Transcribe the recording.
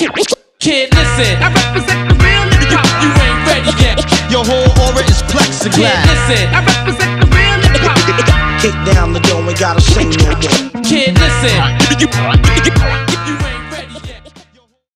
Kid, listen. I represent the real nigga hop. You ain't ready yet. Your whole aura is plexiglass. Kid, listen. I represent the real nigga. Kick down the door, and gotta sing no more. Kid, listen.